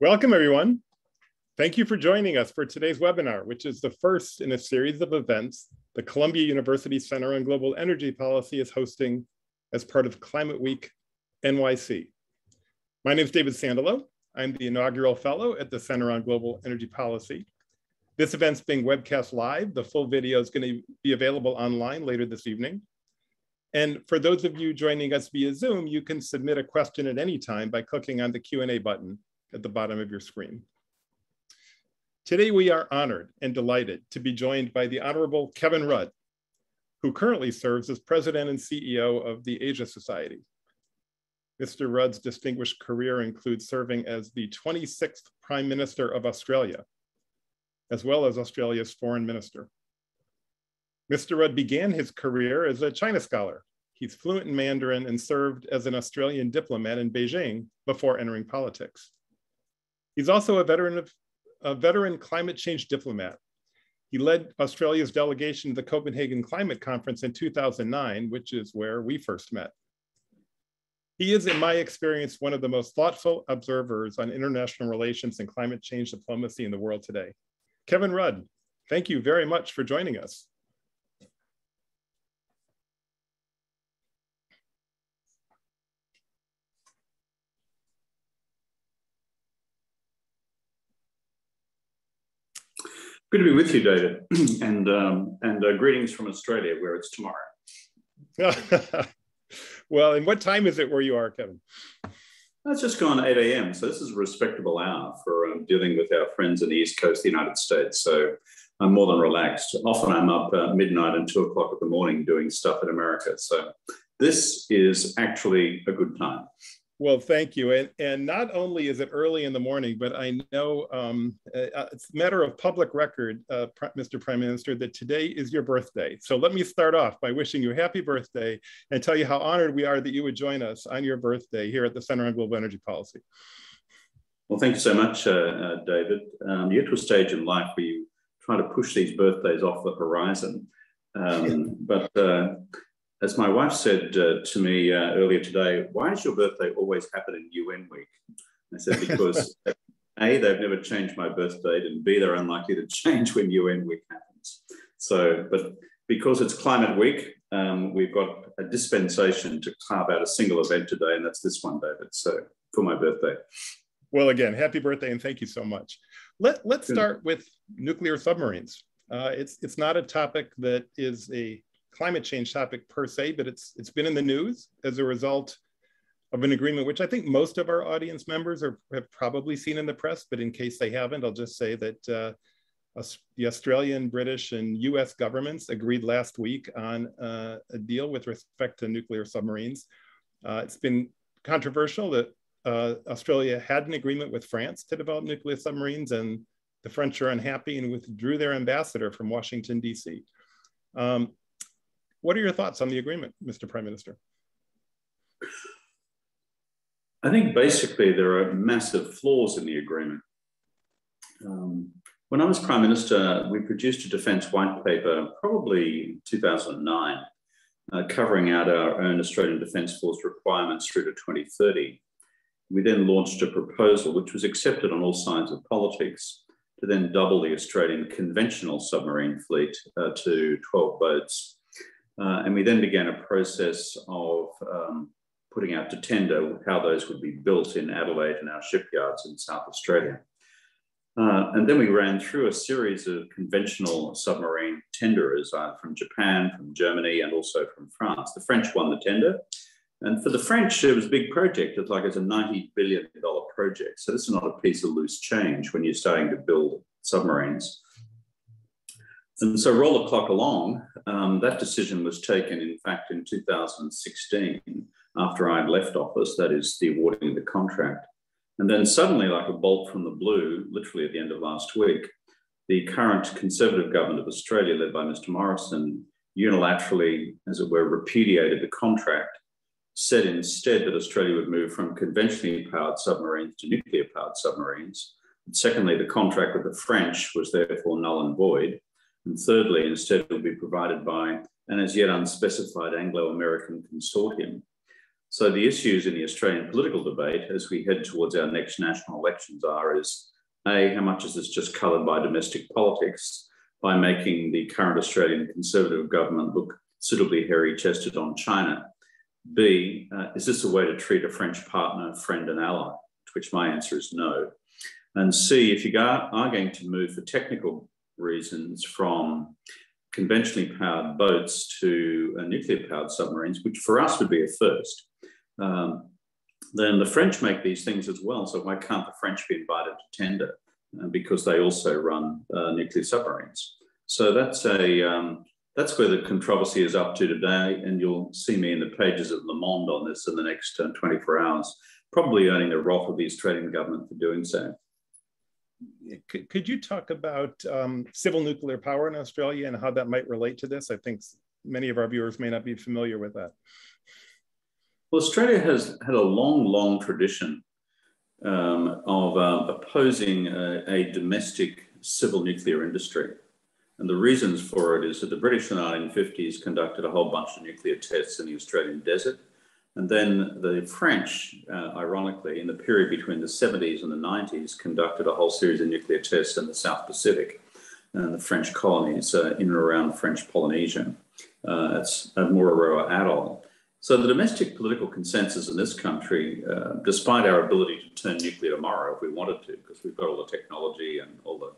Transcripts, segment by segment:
Welcome, everyone. Thank you for joining us for today's webinar, which is the first in a series of events the Columbia University Center on Global Energy Policy is hosting as part of Climate Week NYC. My name is David Sandalow. I'm the inaugural fellow at the Center on Global Energy Policy. This event's being webcast live. The full video is going to be available online later this evening. And for those of you joining us via Zoom, you can submit a question at any time by clicking on the Q&A button at the bottom of your screen. Today, we are honored and delighted to be joined by the Honorable Kevin Rudd, who currently serves as President and CEO of the Asia Society. Mr. Rudd's distinguished career includes serving as the 26th Prime Minister of Australia, as well as Australia's Foreign Minister. Mr. Rudd began his career as a China scholar. He's fluent in Mandarin and served as an Australian diplomat in Beijing before entering politics. He's also a veteran of a veteran climate change diplomat. He led Australia's delegation to the Copenhagen Climate Conference in 2009, which is where we first met. He is, in my experience, one of the most thoughtful observers on international relations and climate change diplomacy in the world today. Kevin Rudd, thank you very much for joining us. Good to be with you, David, and um, and uh, greetings from Australia, where it's tomorrow. well, and what time is it where you are, Kevin? It's just gone 8 a.m., so this is a respectable hour for um, dealing with our friends in the East Coast of the United States. So I'm more than relaxed. Often I'm up uh, midnight and two o'clock in the morning doing stuff in America. So this is actually a good time. Well, thank you. And, and not only is it early in the morning, but I know um, uh, it's a matter of public record, uh, Mr. Prime Minister, that today is your birthday. So let me start off by wishing you a happy birthday and tell you how honored we are that you would join us on your birthday here at the Center on Global Energy Policy. Well, thank you so much, uh, uh, David. Um, you get to a stage in life where you try to push these birthdays off the horizon. Um, but uh, as my wife said uh, to me uh, earlier today, why does your birthday always happen in UN week? I said, because A, they've never changed my birth date, and B, they're unlikely to change when UN week happens. So, but because it's climate week, um, we've got a dispensation to carve out a single event today, and that's this one, David. So, for my birthday. Well, again, happy birthday, and thank you so much. Let, let's start with nuclear submarines. Uh, it's, it's not a topic that is a climate change topic per se, but it's it's been in the news as a result of an agreement, which I think most of our audience members are, have probably seen in the press. But in case they haven't, I'll just say that uh, the Australian, British, and U.S. governments agreed last week on uh, a deal with respect to nuclear submarines. Uh, it's been controversial that uh, Australia had an agreement with France to develop nuclear submarines, and the French are unhappy and withdrew their ambassador from Washington, D.C. Um, what are your thoughts on the agreement, Mr. Prime Minister? I think basically there are massive flaws in the agreement. Um, when I was Prime Minister, we produced a defence white paper, probably 2009, uh, covering out our own Australian Defence Force requirements through to 2030. We then launched a proposal which was accepted on all sides of politics to then double the Australian conventional submarine fleet uh, to 12 boats uh, and we then began a process of um, putting out to tender how those would be built in Adelaide and our shipyards in South Australia. Uh, and then we ran through a series of conventional submarine tenderers uh, from Japan, from Germany, and also from France. The French won the tender. And for the French, it was a big project. It's like it's a $90 billion project. So this is not a piece of loose change when you're starting to build submarines. And so roll the clock along. Um, that decision was taken, in fact, in 2016 after I had left office, that is the awarding of the contract. And then suddenly, like a bolt from the blue, literally at the end of last week, the current Conservative government of Australia, led by Mr. Morrison, unilaterally, as it were, repudiated the contract, said instead that Australia would move from conventionally powered submarines to nuclear powered submarines. And secondly, the contract with the French was therefore null and void. And thirdly, instead, it will be provided by an as yet unspecified Anglo American consortium. So the issues in the Australian political debate as we head towards our next national elections are is A, how much is this just coloured by domestic politics by making the current Australian Conservative government look suitably hairy-chested on China? B, uh, is this a way to treat a French partner, friend and ally? To which my answer is no. And C, if you are going to move for technical reasons from conventionally powered boats to uh, nuclear powered submarines, which for us would be a first, um, then the French make these things as well. So why can't the French be invited to tender? Uh, because they also run uh, nuclear submarines. So that's a um, that's where the controversy is up to today, and you'll see me in the pages of Le Monde on this in the next uh, 24 hours, probably earning the wrath of the Australian government for doing so. Could, could you talk about um, civil nuclear power in Australia and how that might relate to this? I think many of our viewers may not be familiar with that. Well, Australia has had a long, long tradition um, of uh, opposing a, a, domestic civil nuclear industry. And the reasons for it is that the British in the 1950s conducted a whole bunch of nuclear tests in the Australian desert. And then the French, uh, ironically, in the period between the 70s and the 90s, conducted a whole series of nuclear tests in the South Pacific and the French colonies uh, in and around French Polynesia. Uh, it's a Mururoa Atoll. So the domestic political consensus in this country, uh, despite our ability to turn nuclear tomorrow if we wanted to, because we've got all the technology and all the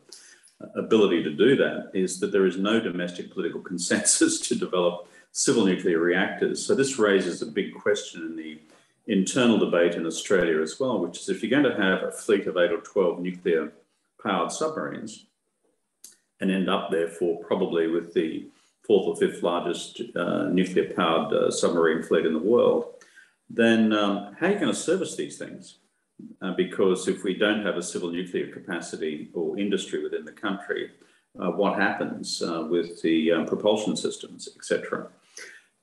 uh, ability to do that, is that there is no domestic political consensus to develop civil nuclear reactors. So this raises a big question in the internal debate in Australia as well, which is if you're going to have a fleet of eight or 12 nuclear powered submarines and end up therefore probably with the fourth or fifth largest uh, nuclear powered uh, submarine fleet in the world, then um, how are you going to service these things? Uh, because if we don't have a civil nuclear capacity or industry within the country, uh, what happens uh, with the um, propulsion systems, etc.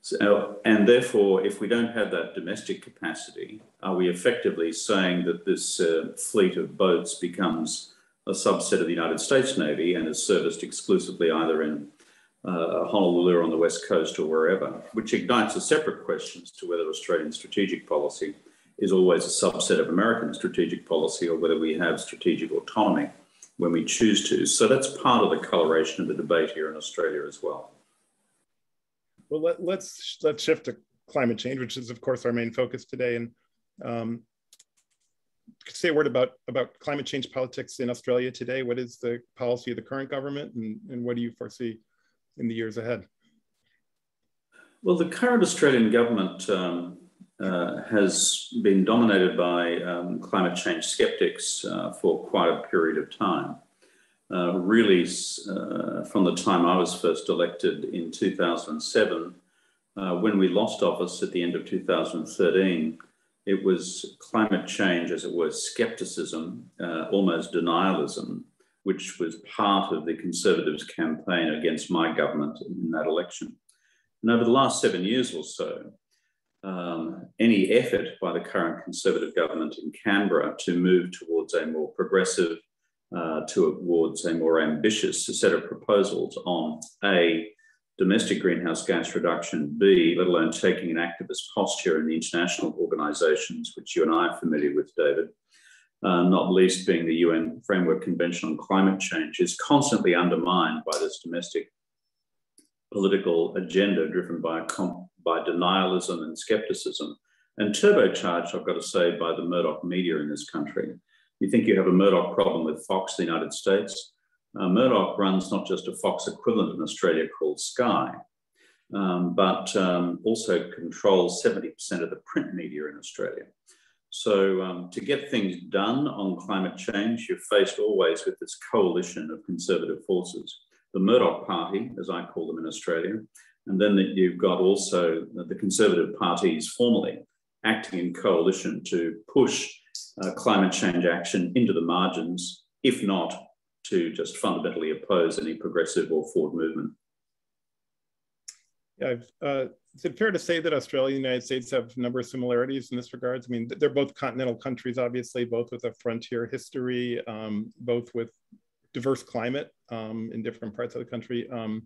So, and therefore, if we don't have that domestic capacity, are we effectively saying that this uh, fleet of boats becomes a subset of the United States Navy and is serviced exclusively either in uh, Honolulu on the west coast or wherever, which ignites a separate question as to whether Australian strategic policy is always a subset of American strategic policy or whether we have strategic autonomy when we choose to. So that's part of the coloration of the debate here in Australia as well. Well, let, us let's, let's shift to climate change, which is of course our main focus today. And um, say a word about about climate change politics in Australia today. What is the policy of the current government, and, and what do you foresee in the years ahead? Well, the current Australian government um, uh, has been dominated by um, climate change skeptics uh, for quite a period of time. Uh, really, uh, from the time I was first elected in 2007, uh, when we lost office at the end of 2013, it was climate change, as it were, skepticism, uh, almost denialism, which was part of the Conservatives' campaign against my government in that election. And over the last seven years or so, um, any effort by the current Conservative government in Canberra to move towards a more progressive, uh, towards a more ambitious set of proposals on A, domestic greenhouse gas reduction, B, let alone taking an activist posture in the international organisations, which you and I are familiar with, David, uh, not least being the UN Framework Convention on Climate Change, is constantly undermined by this domestic political agenda driven by, by denialism and skepticism, and turbocharged, I've got to say, by the Murdoch media in this country. You think you have a Murdoch problem with Fox, the United States? Uh, Murdoch runs not just a Fox equivalent in Australia called Sky, um, but um, also controls 70% of the print media in Australia. So um, to get things done on climate change, you're faced always with this coalition of conservative forces. The Murdoch Party, as I call them in Australia, and then that you've got also the Conservative parties formally acting in coalition to push uh, climate change action into the margins, if not to just fundamentally oppose any progressive or forward movement. Yeah, uh, is it fair to say that Australia and the United States have a number of similarities in this regard? I mean, they're both continental countries, obviously, both with a frontier history, um, both with diverse climate um, in different parts of the country. Um,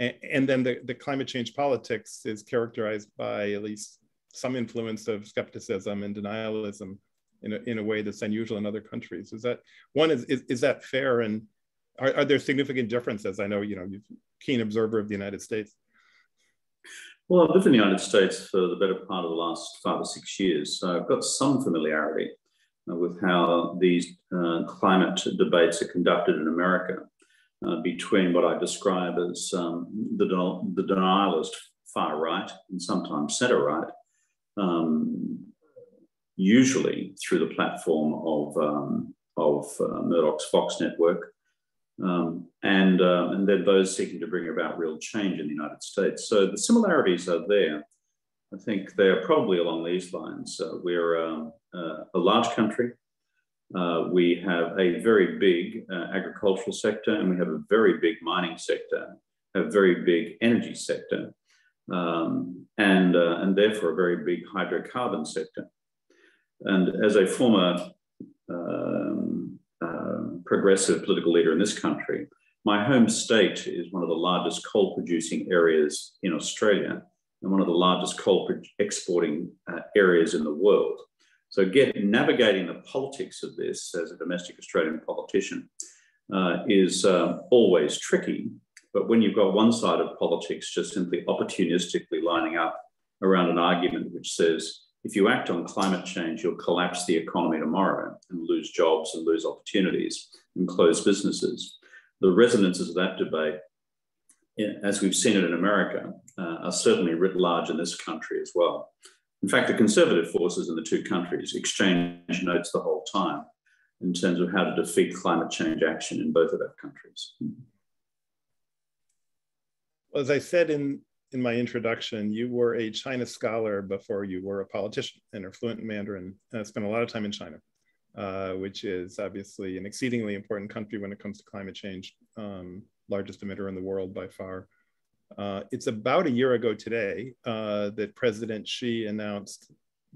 and, and, then the, the climate change politics is characterized by at least some influence of skepticism and denialism in a, in a way that's unusual in other countries. Is that one? Is is, is that fair? And are, are there significant differences? I know you know you're keen observer of the United States. Well, I've lived in the United States for the better part of the last five or six years, so I've got some familiarity with how these uh, climate debates are conducted in America uh, between what I describe as um, the, the denialist far right and sometimes center right, um, usually through the platform of, um, of uh, Murdoch's Fox network, um, and, uh, and then those seeking to bring about real change in the United States. So the similarities are there. I think they're probably along these lines. Uh, we're um, uh, a large country. Uh, we have a very big uh, agricultural sector, and we have a very big mining sector, a very big energy sector, um, and, and therefore a very big hydrocarbon sector. And as a former um, progressive political leader in this country, my home state is one of the largest coal producing areas in Australia and one of the largest coal exporting uh, areas in the world. So, get, navigating the politics of this as a domestic Australian politician uh, is uh, always tricky. But when you've got one side of politics just simply opportunistically lining up around an argument which says if you act on climate change, you'll collapse the economy tomorrow and lose jobs and lose opportunities and close businesses. The resonances of that debate, as we've seen it in America, uh, are certainly writ large in this country as well. In fact, the conservative forces in the two countries exchange notes the whole time in terms of how to defeat climate change action in both of our countries. As I said in in my introduction, you were a China scholar before you were a politician and are fluent in Mandarin. I spent a lot of time in China, uh, which is obviously an exceedingly important country when it comes to climate change, um, largest emitter in the world by far. Uh, it's about a year ago today uh, that President Xi announced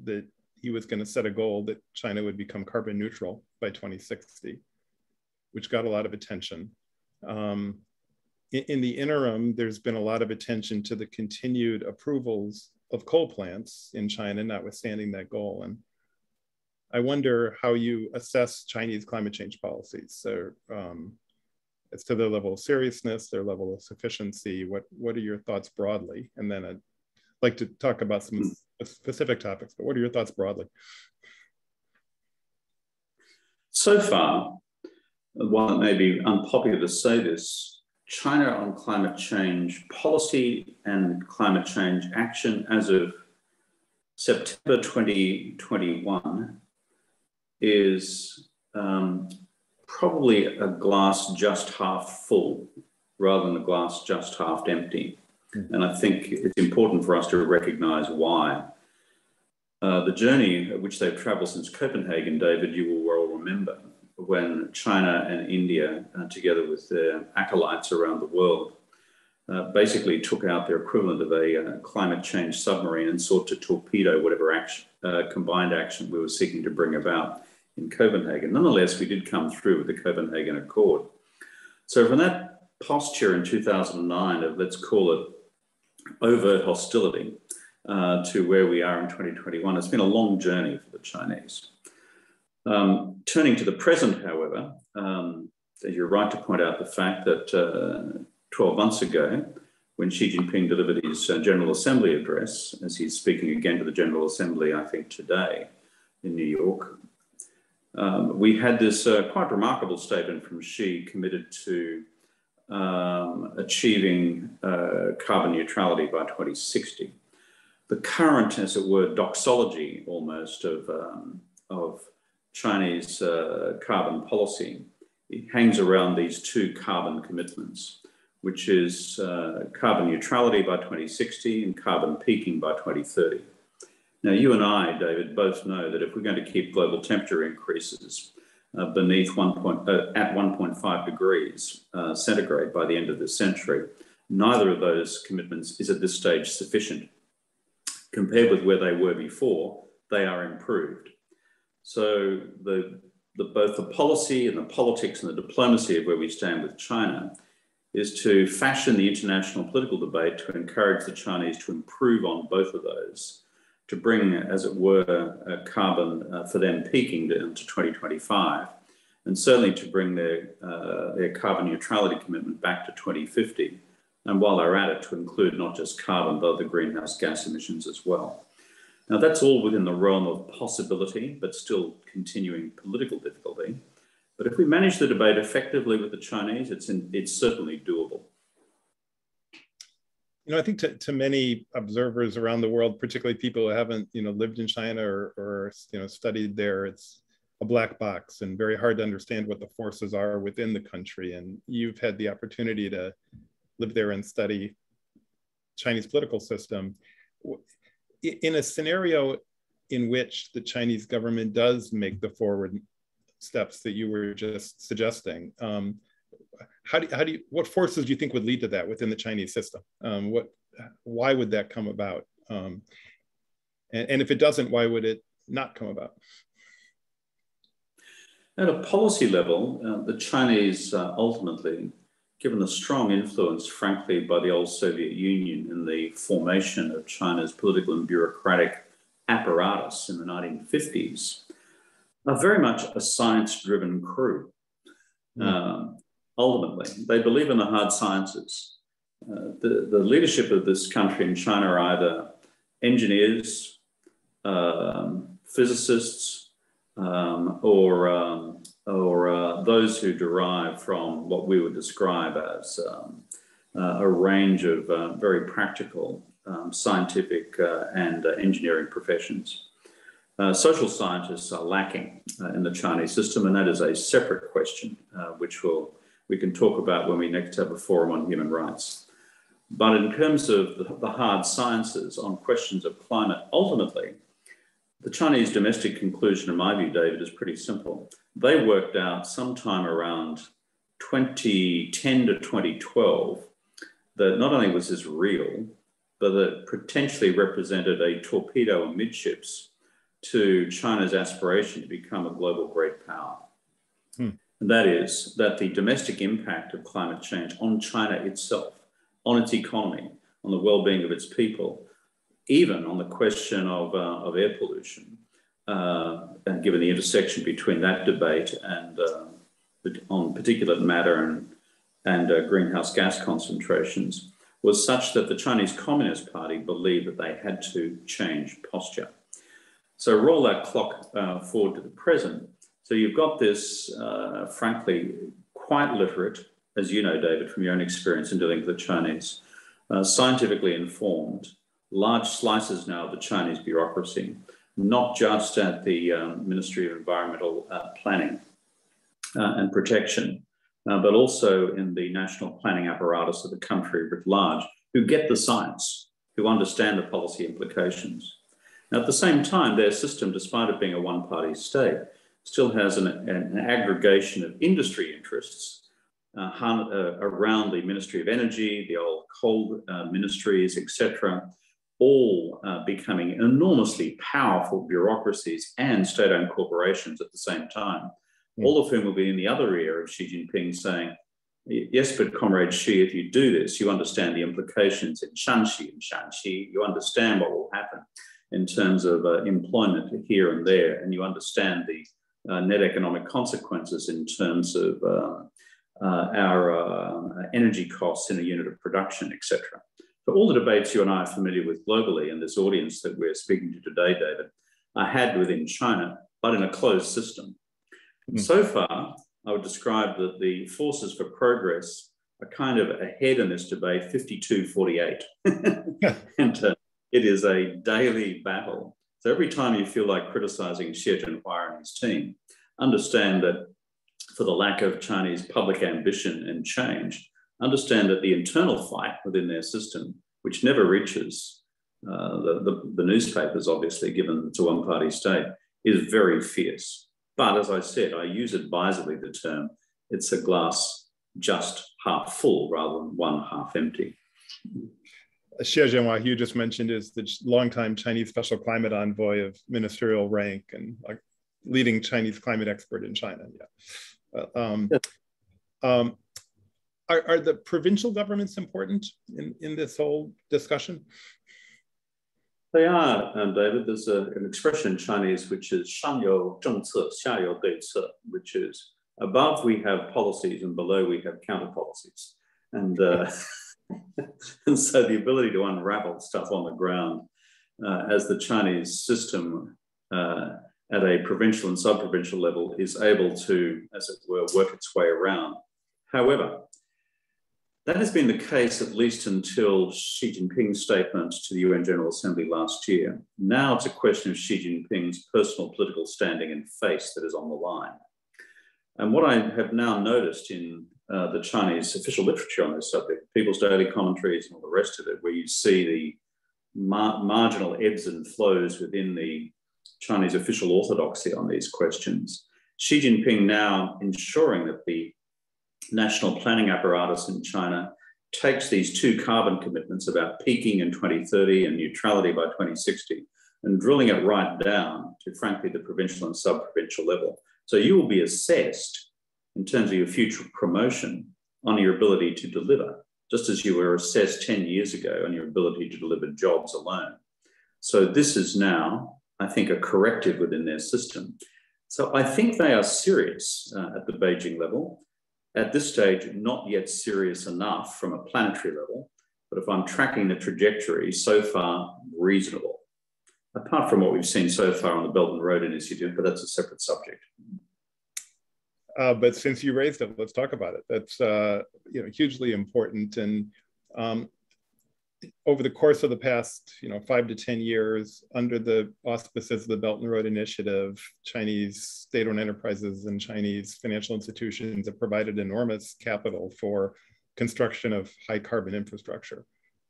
that he was going to set a goal that China would become carbon neutral by 2060, which got a lot of attention. Um, in the interim, there's been a lot of attention to the continued approvals of coal plants in China, notwithstanding that goal. And I wonder how you assess Chinese climate change policies. So, um, as to their level of seriousness, their level of sufficiency, what, what are your thoughts broadly? And then I'd like to talk about some specific topics, but what are your thoughts broadly? So far, while it may be unpopular to say this, China on climate change policy and climate change action as of September 2021 is um, probably a glass just half full rather than a glass just half empty. Mm-hmm. And I think it's important for us to recognize why. Uh, the journey which they've traveled since Copenhagen, David, you will well remember, when China and India, uh, together with their acolytes around the world, uh, basically took out their equivalent of a uh, climate change submarine and sought to torpedo whatever action, uh, combined action we were seeking to bring about in Copenhagen. Nonetheless, we did come through with the Copenhagen Accord. So, from that posture in 2009 of let's call it overt hostility uh, to where we are in 2021, it's been a long journey for the Chinese. Um, turning to the present, however, um, you're right to point out the fact that uh, 12 months ago, when Xi Jinping delivered his uh, General Assembly address, as he's speaking again to the General Assembly, I think today in New York, um, we had this uh, quite remarkable statement from Xi committed to um, achieving uh, carbon neutrality by 2060. The current, as it were, doxology almost of, um, of Chinese uh, carbon policy it hangs around these two carbon commitments, which is uh, carbon neutrality by 2060 and carbon peaking by 2030. Now, you and I, David, both know that if we're going to keep global temperature increases uh, beneath one point, uh, at 1.5 degrees uh, centigrade by the end of this century, neither of those commitments is at this stage sufficient. Compared with where they were before, they are improved. So the, the, both the policy and the politics and the diplomacy of where we stand with China is to fashion the international political debate to encourage the Chinese to improve on both of those, to bring, as it were, carbon uh, for them peaking to, to 2025, and certainly to bring their, uh, their carbon neutrality commitment back to 2050. And while they're at it, to include not just carbon, but other greenhouse gas emissions as well. Now, that's all within the realm of possibility, but still continuing political difficulty. But if we manage the debate effectively with the Chinese, it's, in, it's certainly doable. You know, I think to, to many observers around the world, particularly people who haven't, you know, lived in China or, or you know, studied there, it's a black box and very hard to understand what the forces are within the country. And you've had the opportunity to live there and study Chinese political system. In a scenario in which the Chinese government does make the forward steps that you were just suggesting, um, how do, how do you, what forces do you think would lead to that within the Chinese system? Um, what, why would that come about? Um, and, and if it doesn't, why would it not come about? At a policy level, uh, the Chinese uh, ultimately, given the strong influence, frankly, by the old Soviet Union in the formation of China's political and bureaucratic apparatus in the 1950s, are very much a science driven crew. Mm. Um, ultimately, they believe in the hard sciences. Uh, the, the leadership of this country in China are either engineers, um, physicists, um, or, um, or uh, those who derive from what we would describe as um, uh, a range of uh, very practical um, scientific uh, and uh, engineering professions. Uh, social scientists are lacking in the Chinese system, and that is a separate question, which we'll, we can talk about when we next have a forum on human rights. But in terms of the, the hard sciences on questions of climate, ultimately, the Chinese domestic conclusion, in my view, David, is pretty simple. They worked out sometime around 2010 to 2012 that not only was this real, but that potentially represented a torpedo amidships to China's aspiration to become a global great power. Hmm. And that is that the domestic impact of climate change on China itself, on its economy, on the well being of its people, even on the question of, uh, of air pollution, uh, and given the intersection between that debate and uh, on particulate matter and, and uh, greenhouse gas concentrations, was such that the Chinese Communist Party believed that they had to change posture. So roll that clock uh, forward to the present. So you've got this, frankly, quite literate, as you know, David, from your own experience in dealing with the Chinese, scientifically informed, large slices now of the Chinese bureaucracy, not just at the um, Ministry of Environmental uh, Planning uh, and Protection, uh, but also in the national planning apparatus of the country writ large, who get the science, who understand the policy implications. Now, at the same time, their system, despite it being a one party state, still has an, an aggregation of industry interests uh, uh, around the Ministry of Energy, the old coal uh, ministries, etc., all uh, becoming enormously powerful bureaucracies and state owned corporations at the same time, mm. all of whom will be in the other ear of Xi Jinping saying, Yes, but Comrade Xi, if you do this, you understand the implications in Shanxi and Shaanxi, you understand what will happen in terms of uh, employment here and there, and you understand the uh, net economic consequences in terms of uh, uh, our uh, energy costs in a unit of production, etc. So all the debates you and I are familiar with globally and this audience that we're speaking to today, David, are had within China, but in a closed system. Mm. So far, I would describe that the forces for progress are kind of ahead in this debate, 52 48. and uh, it is a daily battle. So every time you feel like criticizing Xi Jinping and his team, understand that for the lack of Chinese public ambition and change, understand that the internal fight within their system, which never reaches uh, the, the, the, newspapers, obviously, given it's a one party state, is very fierce. But as I said, I use advisedly the term it's a glass just half full rather than one half empty. Xie Zhenhua, you just mentioned, is the longtime Chinese special climate envoy of ministerial rank and like leading Chinese climate expert in China. Yeah. Uh, um, um, are, are the provincial governments important in, in this whole discussion? They are, um, David. There's a, an expression in Chinese which is 上有政策,下有对策, which is above we have policies and below we have counter policies. And, uh, and so the ability to unravel stuff on the ground uh, as the Chinese system uh, at a provincial and sub-provincial level is able to, as it were, work its way around. However, that has been the case at least until Xi Jinping's statement to the UN General Assembly last year. Now it's a question of Xi Jinping's personal political standing and face that is on the line. And what I have now noticed in uh, the Chinese official literature on this subject, People's Daily Commentaries and all the rest of it, where you see the mar marginal ebbs and flows within the Chinese official orthodoxy on these questions, Xi Jinping now ensuring that the national planning apparatus in China takes these two carbon commitments about peaking in 2030 and neutrality by 2060 and drilling it right down to, frankly, the provincial and sub provincial level. So you will be assessed in terms of your future promotion on your ability to deliver, just as you were assessed 10 years ago on your ability to deliver jobs alone. So this is now, I think, a corrective within their system. So I think they are serious uh, at the Beijing level at this stage, not yet serious enough from a planetary level, but if I'm tracking the trajectory, so far reasonable. Apart from what we've seen so far on the Belt and Road Initiative, but that's a separate subject. Uh, but since you raised it, let's talk about it. That's uh, you know hugely important, and um, over the course of the past, you know, five to 10 years, under the auspices of the Belt and Road Initiative, Chinese state-owned enterprises and Chinese financial institutions have provided enormous capital for construction of high carbon infrastructure.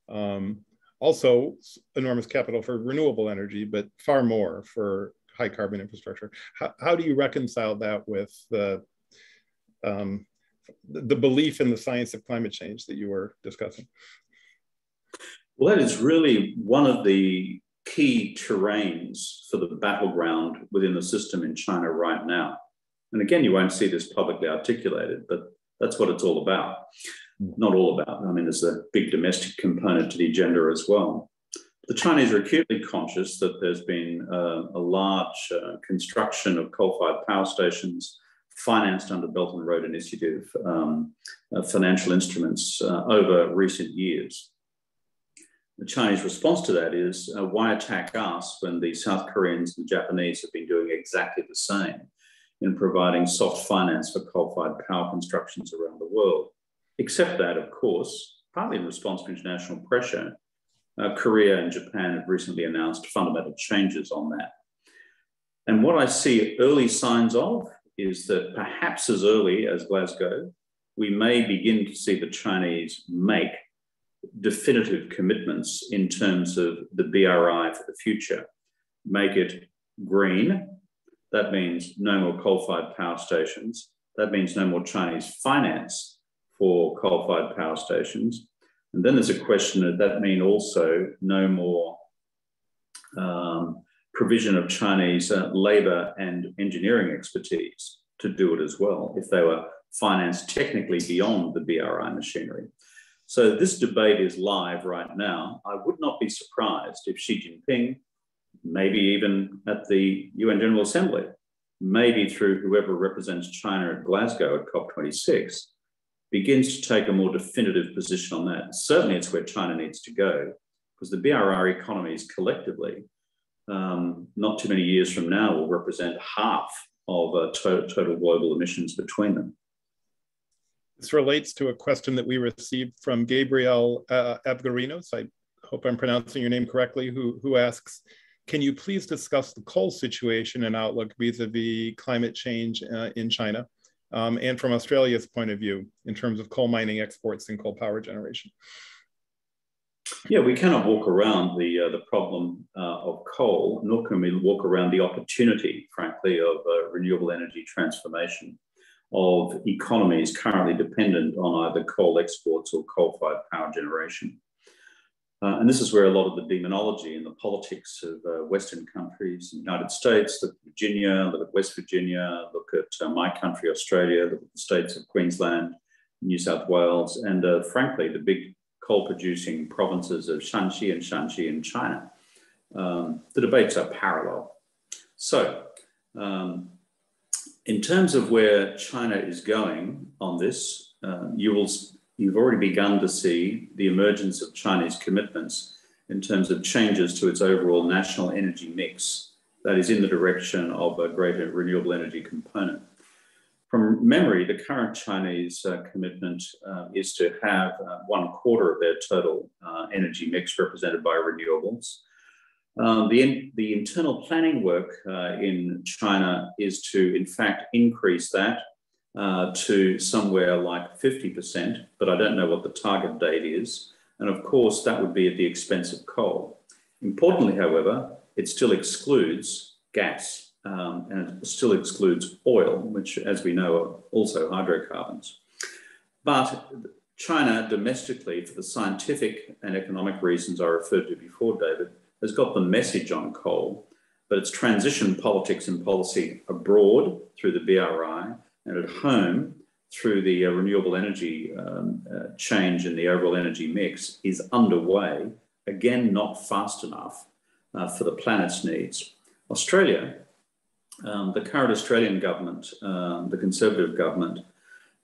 Um, also, enormous capital for renewable energy, but far more for high carbon infrastructure. How, how do you reconcile that with the, um, the belief in the science of climate change that you were discussing? Well, that is really one of the key terrains for the battleground within the system in China right now. And again, you won't see this publicly articulated, but that's what it's all about. Not all about. I mean, there's a big domestic component to the agenda as well. The Chinese are acutely conscious that there's been uh, a large uh, construction of coal-fired power stations financed under Belt and Road Initiative um, uh, financial instruments uh, over recent years. The Chinese response to that is uh, why attack us when the South Koreans and Japanese have been doing exactly the same in providing soft finance for coal fired power constructions around the world? Except that, of course, partly in response to international pressure, uh, Korea and Japan have recently announced fundamental changes on that. And what I see early signs of is that perhaps as early as Glasgow, we may begin to see the Chinese make definitive commitments in terms of the BRI for the future. Make it green. That means no more coal fired power stations. That means no more Chinese finance for coal fired power stations. And then there's a question of that mean also no more um, provision of Chinese uh, labor and engineering expertise to do it as well if they were financed technically beyond the BRI machinery. So this debate is live right now. I would not be surprised if Xi Jinping, maybe even at the UN General Assembly, maybe through whoever represents China at Glasgow at COP26, begins to take a more definitive position on that. Certainly, it's where China needs to go, because the BRI economies collectively, um, not too many years from now, will represent half of uh, to total global emissions between them. This relates to a question that we received from Gabriel uh, Abgarinos. I hope I'm pronouncing your name correctly, who, who asks, can you please discuss the coal situation and outlook vis-a-vis climate change uh, in China um, and from Australia's point of view in terms of coal mining exports and coal power generation? Yeah, we cannot walk around the uh, the problem uh, of coal, nor can we walk around the opportunity, frankly, of uh, renewable energy transformation of economies currently dependent on either coal exports or coal-fired power generation. Uh, and this is where a lot of the demonology and the politics of uh, Western countries, the United States, look at Virginia, look at West Virginia, look at uh, my country, Australia, look at the states of Queensland, New South Wales, and uh, frankly, the big coal producing provinces of Shanxi and Shaanxi in China. um, the debates are parallel. So, um, in terms of where China is going on this, uh, you will, you've already begun to see the emergence of Chinese commitments in terms of changes to its overall national energy mix that is in the direction of a greater renewable energy component. From memory, the current Chinese uh, commitment uh, is to have uh, one quarter of their total uh, energy mix represented by renewables. Um, the, in, the internal planning work uh, in China is to, in fact, increase that uh, to somewhere like 50%, but I don't know what the target date is. And of course, that would be at the expense of coal. Importantly, however, it still excludes gas um, and it still excludes oil, which, as we know, are also hydrocarbons. But China domestically, for the scientific and economic reasons I referred to before, David, has got the message on coal, but its transition politics and policy abroad through the BRI and at home through the uh, renewable energy um, uh, change in the overall energy mix is underway, again, not fast enough uh, for the planet's needs. Australia, um, the current Australian government, um, the Conservative government,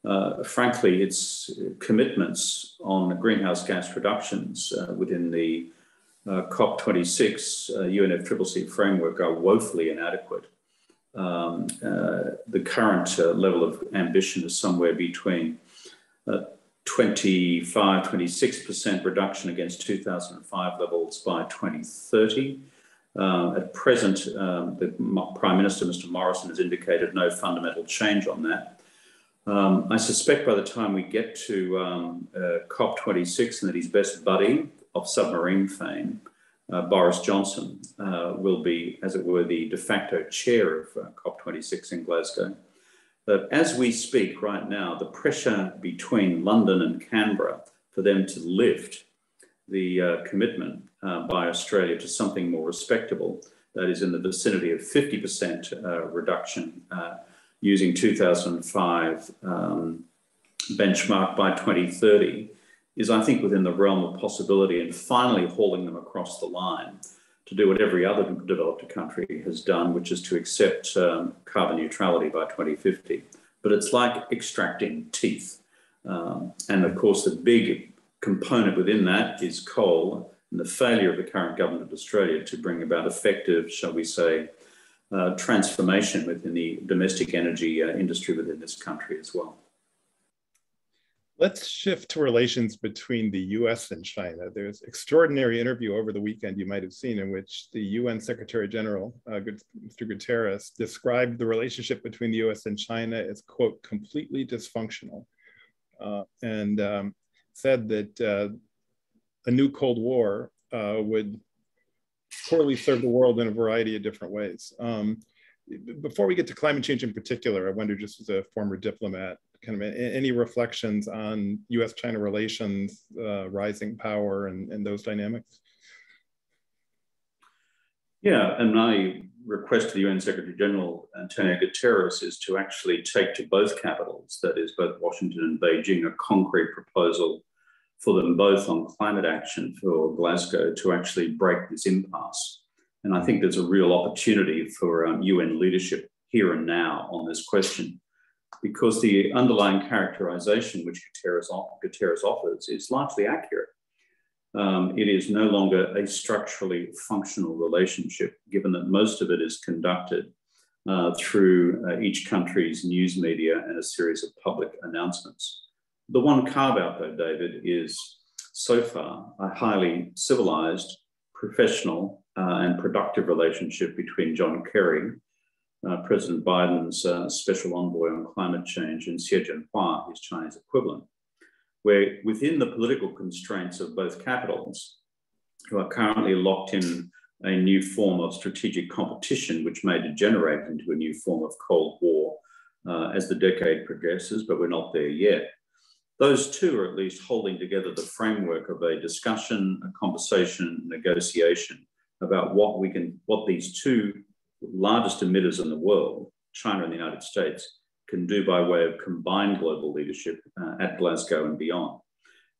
uh, frankly, its commitments on greenhouse gas reductions uh, within the uh, COP26 uh, UNFCCC framework are woefully inadequate. Um, uh, the current uh, level of ambition is somewhere between uh, 25, 26% reduction against 2005 levels by 2030. Uh, at present, um, the Prime Minister, Mr. Morrison, has indicated no fundamental change on that. Um, I suspect by the time we get to um, uh, COP26 and that his best buddy of submarine fame, uh, Boris Johnson, uh, will be, as it were, the de facto chair of uh, COP26 in Glasgow. But as we speak right now, the pressure between London and Canberra for them to lift the uh, commitment uh, by Australia to something more respectable, that is in the vicinity of 50% uh, reduction using 2005 um, benchmark by 2030, is, I think, within the realm of possibility and finally hauling them across the line to do what every other developed country has done, which is to accept um, carbon neutrality by 2050. But it's like extracting teeth. Um, and of course, the big component within that is coal and the failure of the current government of Australia to bring about effective, shall we say, uh, transformation within the domestic energy uh, industry within this country as well. Let's shift to relations between the US and China. There's extraordinary interview over the weekend you might have seen in which the UN Secretary General, uh, Mr. Guterres, described the relationship between the US and China as, quote, completely dysfunctional. Uh, and um, said that uh, a new Cold War uh, would poorly serve the world in a variety of different ways. Um, before we get to climate change in particular, I wonder just as a former diplomat, kind of any reflections on U.S.-China relations, uh, rising power, and, and those dynamics? Yeah, and my request to the UN Secretary General Antonio Guterres is to actually take to both capitals, that is, both Washington and Beijing, a concrete proposal for them both on climate action for Glasgow to actually break this impasse. And I think there's a real opportunity for um, UN leadership here and now on this question because the underlying characterization which Guterres, offers is largely accurate. Um, it is no longer a structurally functional relationship, given that most of it is conducted uh, through uh, each country's news media and a series of public announcements. The one carve out, though, David, is so far a highly civilized, professional, uh, and productive relationship between John Kerry uh, President Biden's uh, special envoy on climate change and Xie Zhenhua, his Chinese equivalent, where within the political constraints of both capitals, who are currently locked in a new form of strategic competition, which may degenerate into a new form of Cold War uh, as the decade progresses, but we're not there yet. Those two are at least holding together the framework of a discussion, a conversation, negotiation about what we can, what these two largest emitters in the world, China and the United States, can do by way of combined global leadership uh, at Glasgow and beyond.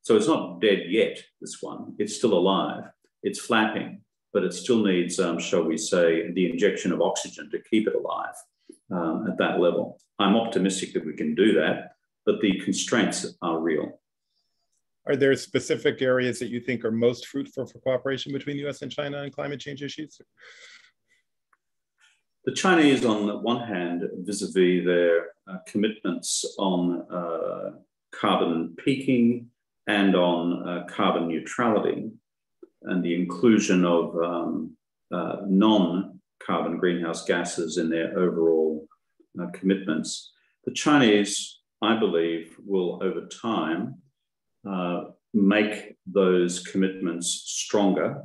So it's not dead yet, this one. It's still alive. It's flapping. but it still needs, um, shall we say, the injection of oxygen to keep it alive um, at that level. I'm optimistic that we can do that, but the constraints are real. Are there specific areas that you think are most fruitful for cooperation between the US and China on climate change issues? The Chinese, on the one hand, vis-a-vis their uh, commitments on uh, carbon peaking and on uh, carbon neutrality and the inclusion of um, uh, non-carbon greenhouse gases in their overall uh, commitments, the Chinese, I believe, will over time uh, make those commitments stronger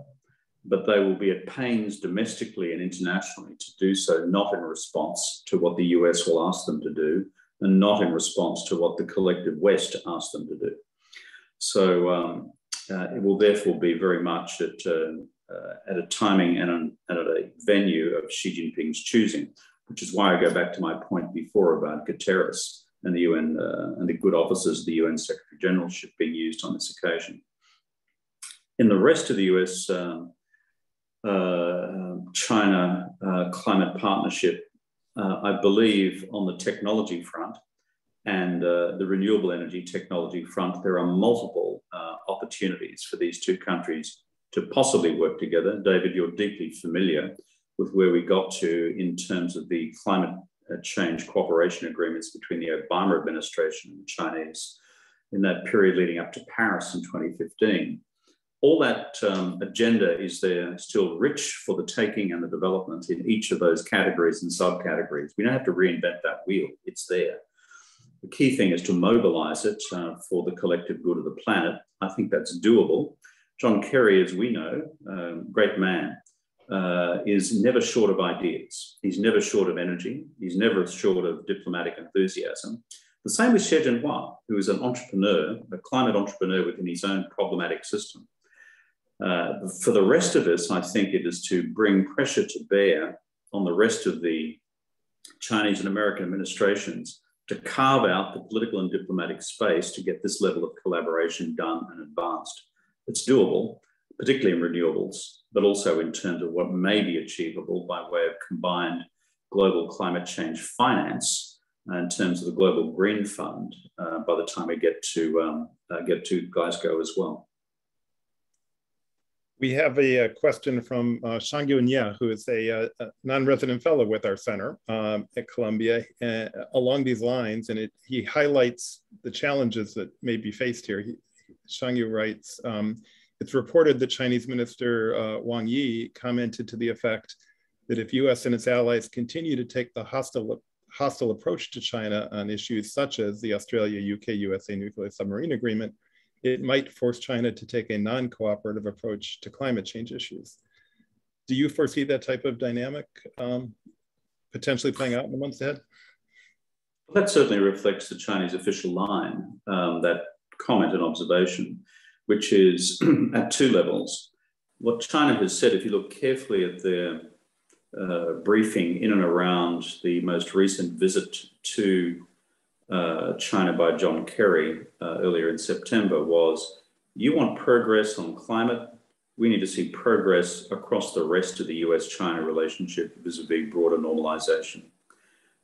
but they will be at pains domestically and internationally to do so, not in response to what the US will ask them to do, and not in response to what the collective West asks them to do. So um, uh, it will therefore be very much at, uh, uh, at a timing and, an, and at a venue of Xi Jinping's choosing, which is why I go back to my point before about Guterres and the UN uh, and the good offices of the UN Secretary General should be used on this occasion. In the rest of the US, um, Uh, um, China uh, climate partnership, uh, I believe on the technology front and uh, the renewable energy technology front, there are multiple uh, opportunities for these two countries to possibly work together. David, you're deeply familiar with where we got to in terms of the climate change cooperation agreements between the Obama administration and the Chinese in that period leading up to Paris in 2015 all that um, agenda is there still rich for the taking and the development in each of those categories and subcategories. We don't have to reinvent that wheel, it's there. The key thing is to mobilize it uh, for the collective good of the planet. I think that's doable. John Kerry, as we know, um, great man, uh, is never short of ideas. He's never short of energy. He's never short of diplomatic enthusiasm. The same with Xie Zhenhua, who is an entrepreneur, a climate entrepreneur within his own problematic system. Uh, for the rest of us, I think it is to bring pressure to bear on the rest of the Chinese and American administrations to carve out the political and diplomatic space to get this level of collaboration done and advanced. It's doable, particularly in renewables, but also in terms of what may be achievable by way of combined global climate change finance uh, in terms of the Global Green Fund uh, by the time we get to, um, uh, get to Glasgow as well. We have a, a question from uh, Shangyu Nye, who is a, uh, a non-resident fellow with our center um, at Columbia uh, along these lines, and it, he highlights the challenges that may be faced here. He, Shangyu writes, um, it's reported that Chinese Minister uh, Wang Yi commented to the effect that if US and its allies continue to take the hostile, hostile approach to China on issues such as the Australia-UK-USA nuclear submarine agreement, it might force China to take a non-cooperative approach to climate change issues. Do you foresee that type of dynamic um, potentially playing out in the months ahead? That certainly reflects the Chinese official line, um, that comment and observation, which is at two levels. What China has said, if you look carefully at their uh, briefing in and around the most recent visit to uh, China by John Kerry uh, earlier in September was you want progress on climate, we need to see progress across the rest of the US China relationship vis a vis broader normalization.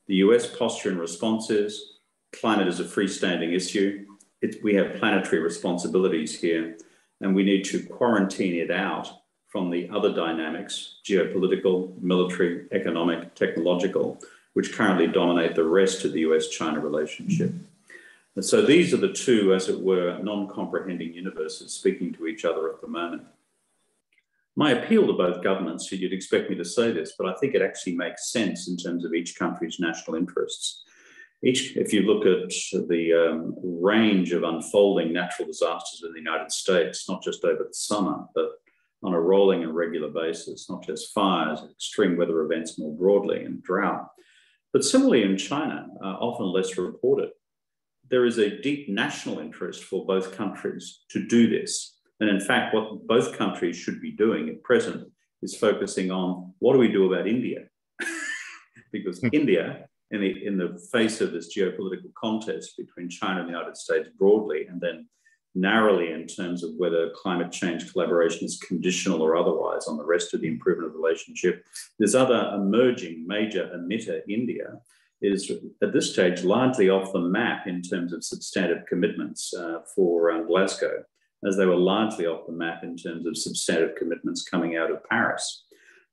The US posture and response is climate is a freestanding issue. It, we have planetary responsibilities here, and we need to quarantine it out from the other dynamics geopolitical, military, economic, technological which currently dominate the rest of the US China relationship. And so these are the two, as it were, non comprehending universes speaking to each other at the moment. My appeal to both governments, you'd expect me to say this, but I think it actually makes sense in terms of each country's national interests. Each, if you look at the um, range of unfolding natural disasters in the United States, not just over the summer, but on a rolling and regular basis, not just fires, extreme weather events more broadly, and drought, but similarly in China, uh, often less reported, there is a deep national interest for both countries to do this. And in fact, what both countries should be doing at present is focusing on what do we do about India? because hmm. India, in the, in the face of this geopolitical contest between China and the United States broadly, and then narrowly in terms of whether climate change collaboration is conditional or otherwise on the rest of the improvement of the relationship. This other emerging major emitter, India, is at this stage largely off the map in terms of substantive commitments uh, for uh, Glasgow, as they were largely off the map in terms of substantive commitments coming out of Paris.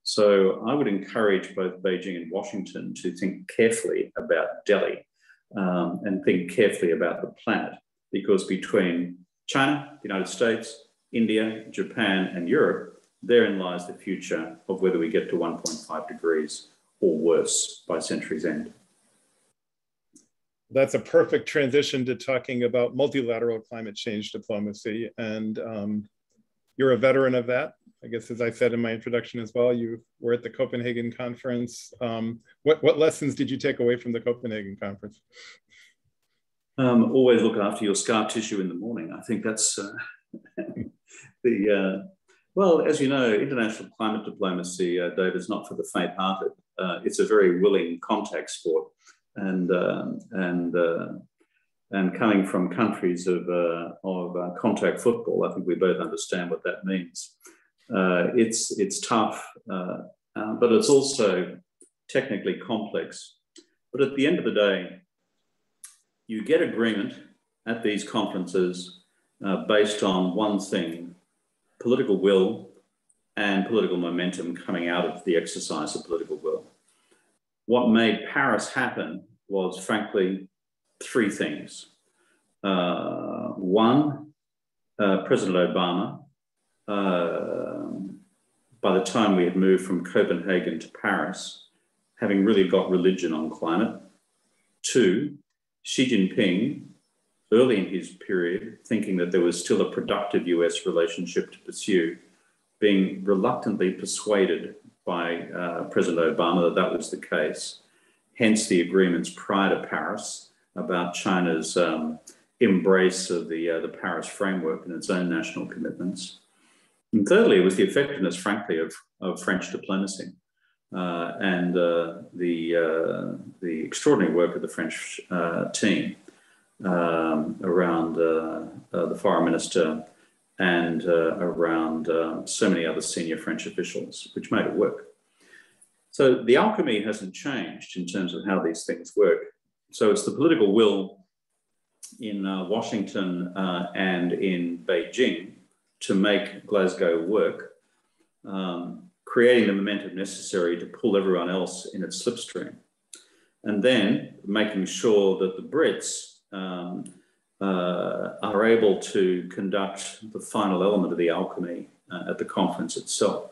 So I would encourage both Beijing and Washington to think carefully about Delhi um, and think carefully about the planet, because between China, the United States, India, Japan, and Europe, therein lies the future of whether we get to 1.5 degrees or worse by century's end. That's a perfect transition to talking about multilateral climate change diplomacy. And um, you're a veteran of that. I guess, as I said in my introduction as well, you were at the Copenhagen conference. Um, what, what lessons did you take away from the Copenhagen conference? Um, always look after your scar tissue in the morning. I think that's uh, the, uh, well, as you know, international climate diplomacy, uh, Dave, is not for the faint hearted. Uh, it's a very willing contact sport. And, um, and, uh, and coming from countries of, uh, of contact football, I think we both understand what that means. it's, it's tough, but it's also technically complex. But at the end of the day, you get agreement at these conferences uh, based on one thing political will and political momentum coming out of the exercise of political will. What made Paris happen was, frankly, three things. Uh, one, uh, President Obama, uh, by the time we had moved from Copenhagen to Paris, having really got religion on climate. Two, Xi Jinping, early in his period, thinking that there was still a productive US relationship to pursue, being reluctantly persuaded by uh, President Obama that that was the case. Hence the agreements prior to Paris about China's um, embrace of the, uh, the Paris framework and its own national commitments. And thirdly, it was the effectiveness, frankly, of, of French diplomacy. Uh, and uh, the, uh, the extraordinary work of the French team um, around the foreign minister and around so many other senior French officials, which made it work. So the alchemy hasn't changed in terms of how these things work. So it's the political will in uh, Washington uh, and in Beijing to make Glasgow work. Um, creating the momentum necessary to pull everyone else in its slipstream. And then making sure that the Brits um, uh, are able to conduct the final element of the alchemy uh, at the conference itself.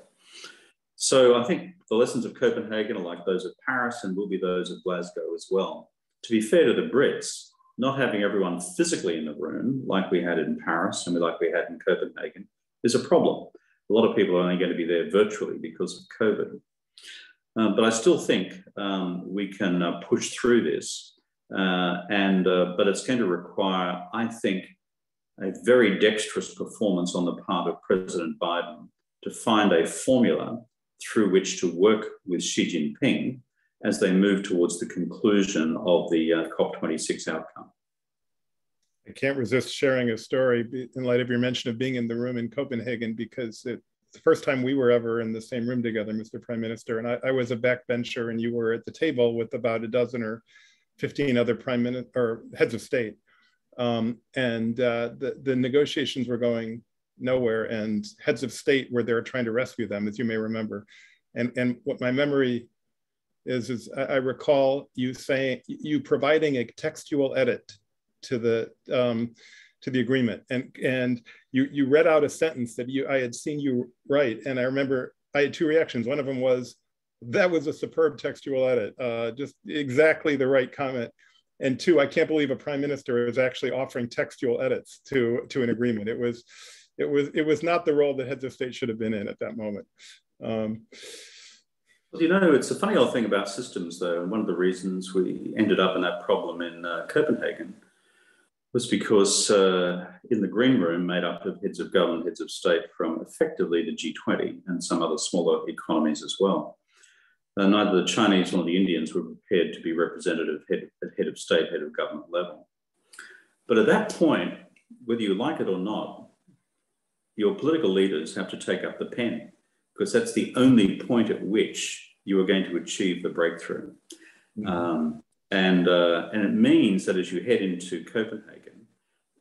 So I think the lessons of Copenhagen are like those of Paris and will be those of Glasgow as well. To be fair to the Brits, not having everyone physically in the room like we had in Paris and like we had in Copenhagen is a problem a lot of people are only going to be there virtually because of COVID. Uh, but I still think um, we can uh, push through this. Uh, and uh, but it's going to require, I think, a very dexterous performance on the part of President Biden to find a formula through which to work with Xi Jinping as they move towards the conclusion of the uh, COP26 outcome. I can't resist sharing a story in light of your mention of being in the room in Copenhagen because it's the first time we were ever in the same room together, Mr. Prime Minister, and I, I was a backbencher and you were at the table with about a dozen or 15 other prime minister or heads of state. Um, and uh, the, the negotiations were going nowhere and heads of state were there trying to rescue them, as you may remember. And, and what my memory is, is I recall you saying, you providing a textual edit to the um, to the agreement. And and you you read out a sentence that you I had seen you write, and I remember I had two reactions. One of them was that was a superb textual edit, uh, just exactly the right comment. And two, I can't believe a prime minister is actually offering textual edits to to an agreement. It was it was it was not the role that heads of state should have been in at that moment. Um, you know, it's a funny old thing about systems, though, and one of the reasons we ended up in that problem in uh, Copenhagen was because uh, in the green room, made up of heads of government, heads of state from effectively the G20 and some other smaller economies as well, uh, neither the Chinese nor the Indians were prepared to be representative head, at head of state, head of government level. But at that point, whether you like it or not, your political leaders have to take up the pen because that's the only point at which you are going to achieve the breakthrough. Mm-hmm. Um, and, uh, and it means that as you head into Copenhagen,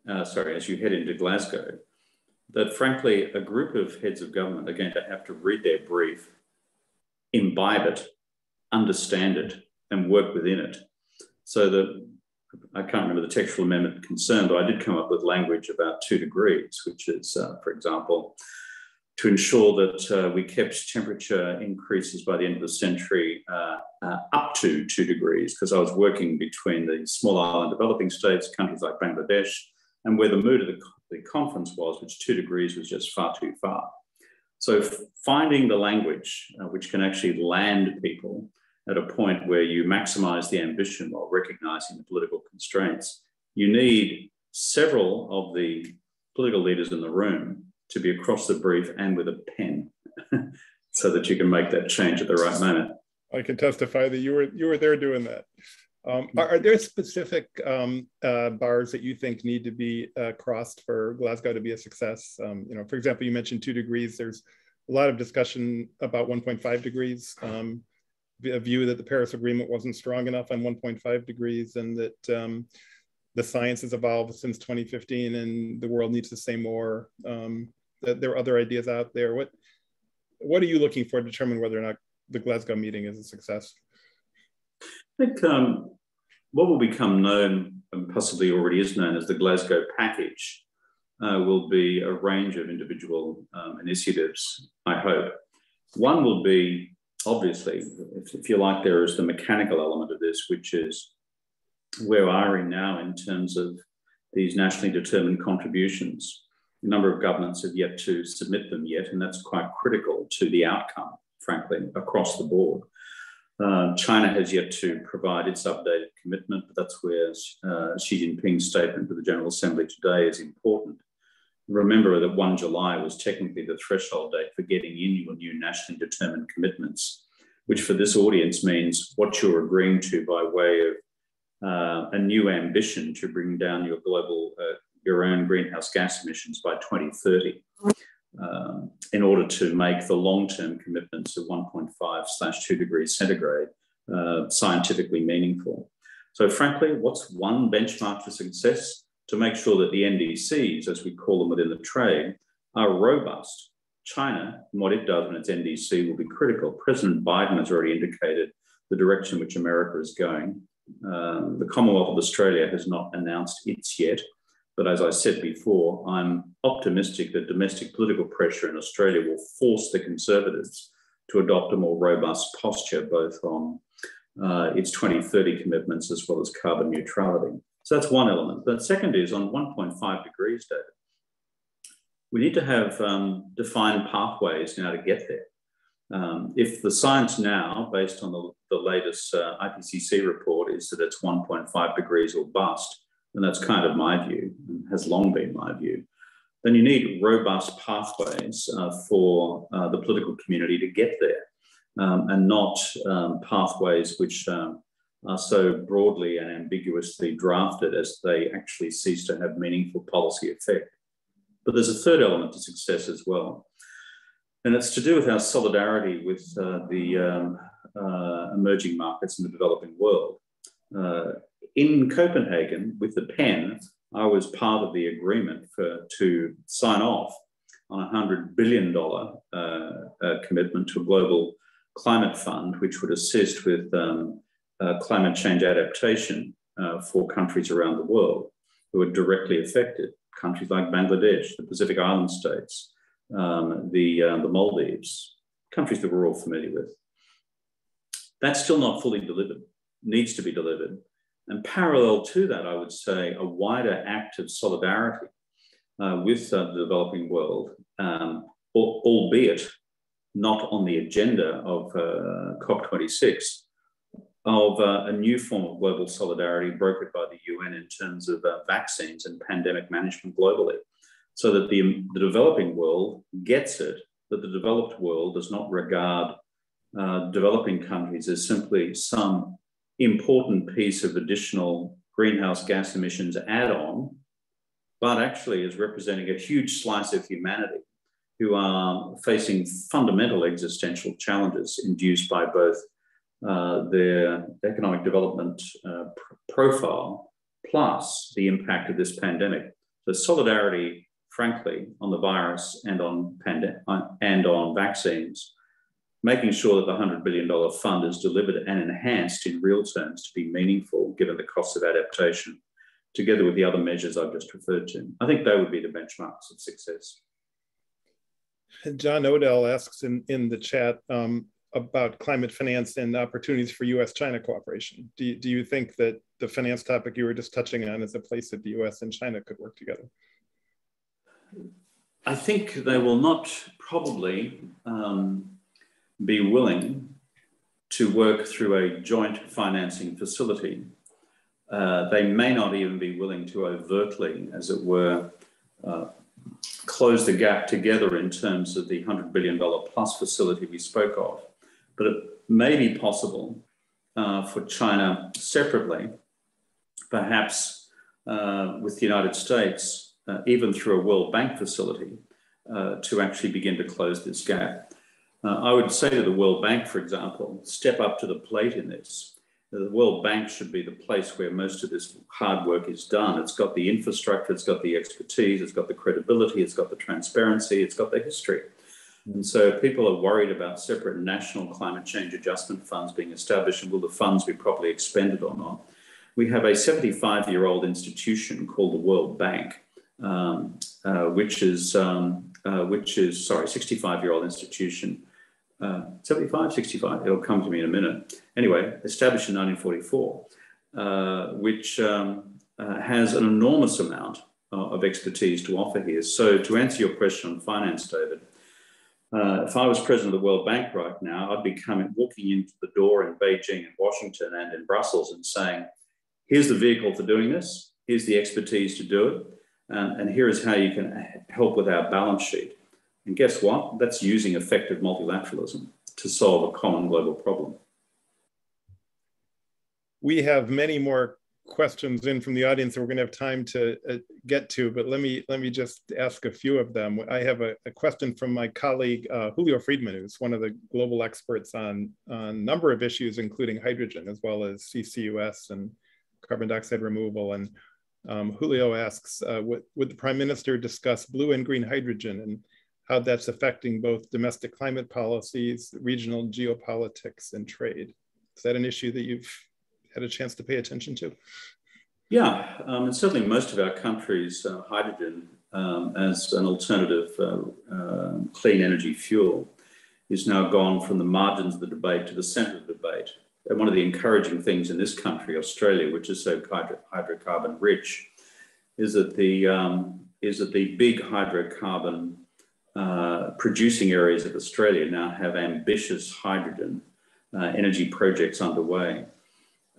uh, sorry, as you head into Glasgow, that frankly, a group of heads of government are going to have to read their brief, imbibe it, understand it, and work within it. So the I can't remember the textual amendment concerned, but I did come up with language about two degrees, which is, uh, for example, to ensure that uh, we kept temperature increases by the end of the century uh, uh up to two degrees, because I was working between the small island developing states, countries like Bangladesh, and where the mood of the, the conference was, which two degrees was just far too far. So finding the language uh, which can actually land people at a point where you maximize the ambition while recognizing the political constraints, you need several of the political leaders in the room to be across the brief and with a pen so that you can make that change at the right moment. I can testify that you were you were there doing that. Um, are, are, there specific um, uh, bars that you think need to be uh, crossed for Glasgow to be a success? Um, you know, for example, you mentioned two degrees. There's a lot of discussion about 1.5 degrees. Um, a view that the Paris Agreement wasn't strong enough on 1.5 degrees and that um, the science has evolved since 2015 and the world needs to say more. Um, that there are other ideas out there. What what are you looking for to determine whether or not the Glasgow meeting is a success? I think um, what will become known, and possibly already is known as the Glasgow package, uh, will be a range of individual um, initiatives, I hope. One will be obviously, if, if, you like, there is the mechanical element of this, which is where are we now in terms of these nationally determined contributions? A number of governments have yet to submit them yet, and that's quite critical to the outcome, frankly, across the board. Uh, China has yet to provide its updated commitment, but that's where uh, Xi Jinping's statement to the General Assembly today is important. Remember that 1 July was technically the threshold date for getting in your new nationally determined commitments, which for this audience means what you're agreeing to by way of uh, a new ambition to bring down your global, uh, your own greenhouse gas emissions by 2030 um, in order to make the long-term commitments of 1.5 slash 2 degrees centigrade uh, scientifically meaningful. So frankly, what's one benchmark for success? to make sure that the NDCs, as we call them within the trade, are robust. China, and what it does in its NDC will be critical. President Biden has already indicated the direction which America is going. Um, the Commonwealth of Australia has not announced its yet, but as I said before, I'm optimistic that domestic political pressure in Australia will force the Conservatives to adopt a more robust posture, both on uh, its 2030 commitments as well as carbon neutrality. So that's one element. The second is on 1.5 degrees, David. We need to have um, defined pathways now to get there. Um, if the science now, based on the, the latest uh, IPCC report, is that it's 1.5 degrees or bust, and that's kind of my view, and has long been my view, then you need robust pathways uh, for uh, the political community to get there, um, and not um, pathways which um, are so broadly and ambiguously drafted as they actually cease to have meaningful policy effect. But there's a third element to success as well, and it's to do with our solidarity with uh, the um, uh, emerging markets in the developing world. In Copenhagen, with the pen, I was part of the agreement for, to sign off on a $100 billion uh, uh, commitment to a global climate fund, which would assist with um, uh, climate change adaptation uh, for countries around the world who are directly affected. Countries like Bangladesh, the Pacific Island states, um, the, uh, the Maldives, countries that we're all familiar with. That's still not fully delivered, needs to be delivered. And parallel to that, I would say a wider act of solidarity uh, with uh, the developing world, um, albeit not on the agenda of uh, COP26, of uh, a new form of global solidarity brokered by the UN in terms of uh, vaccines and pandemic management globally, so that the, the developing world gets it, that the developed world does not regard uh, developing countries as simply some important piece of additional greenhouse gas emissions add on, but actually is representing a huge slice of humanity who are facing fundamental existential challenges induced by both uh, their economic development uh, pr profile plus the impact of this pandemic. So solidarity, frankly, on the virus and on, uh, and on vaccines, making sure that the $100 billion fund is delivered and enhanced in real terms to be meaningful, given the cost of adaptation, together with the other measures I've just referred to. I think they would be the benchmarks of success. John Odell asks in, in the chat um, about climate finance and opportunities for US-China cooperation. Do you, do you think that the finance topic you were just touching on is a place that the US and China could work together? I think they will not probably um, be willing to work through a joint financing facility. Uh, they may not even be willing to overtly, as it were, uh, close the gap together in terms of the $100 billion plus facility we spoke of. But it may be possible uh, for China separately, perhaps uh, with the United States, uh, even through a World Bank facility, uh, to actually begin to close this gap. Uh, I would say to the World Bank, for example, step up to the plate in this the World Bank should be the place where most of this hard work is done. It's got the infrastructure, it's got the expertise, it's got the credibility, it's got the transparency, it's got the history. And so people are worried about separate national climate change adjustment funds being established and will the funds be properly expended or not. We have a 75 year old institution called the World Bank, um, uh, which is, um, uh, which is, sorry, 65 year old institution uh, 75, 65, it'll come to me in a minute. Anyway, established in 1944, uh, which um, uh, has an enormous amount of expertise to offer here. So to answer your question on finance, David, uh, if I was president of the World Bank right now, I'd be coming, walking into the door in Beijing and Washington and in Brussels and saying, here's the vehicle for doing this, here's the expertise to do it, and, and here is how you can help with our balance sheet. And guess what? That's using effective multilateralism to solve a common global problem. We have many more questions in from the audience that we're going to have time to uh, get to, but let me let me just ask a few of them. I have a, a question from my colleague uh, Julio Friedmann, who's one of the global experts on, a number of issues, including hydrogen, as well as CCUS and carbon dioxide removal. And um, Julio asks, uh, would, would the Prime Minister discuss blue and green hydrogen and how that's affecting both domestic climate policies, regional geopolitics, and trade. Is that an issue that you've had a chance to pay attention to? Yeah, um, and certainly most of our countries, uh, hydrogen um, as an alternative uh, uh, clean energy fuel is now gone from the margins of the debate to the center of the debate. And one of the encouraging things in this country, Australia, which is so hydro hydrocarbon rich, is that the um, is that the big hydrocarbon uh, producing areas of Australia now have ambitious hydrogen uh, energy projects underway.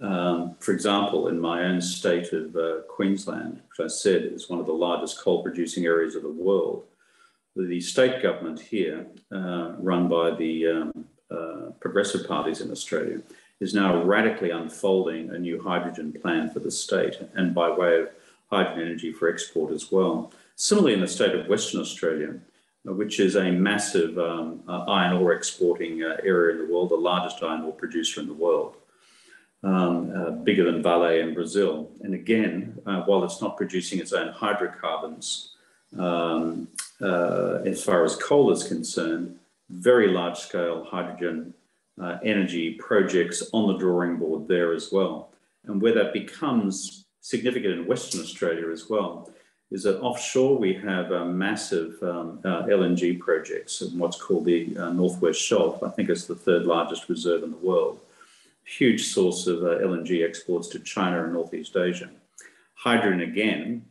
Um, for example, in my own state of uh, Queensland, which I said is one of the largest coal producing areas of the world, the state government here, uh, run by the um, uh, progressive parties in Australia, is now radically unfolding a new hydrogen plan for the state and by way of hydrogen energy for export as well. Similarly, in the state of Western Australia, which is a massive um, uh, iron ore exporting uh, area in the world, the largest iron ore producer in the world, um, uh, bigger than Vale in Brazil. And again, uh, while it's not producing its own hydrocarbons, um, uh, as far as coal is concerned, very large scale hydrogen uh, energy projects on the drawing board there as well. And where that becomes significant in Western Australia as well is that offshore we have uh, massive um, uh, LNG projects in what's called the uh, Northwest Shelf. I think it's the third largest reserve in the world. Huge source of uh, LNG exports to China and Northeast Asia. Hydrogen again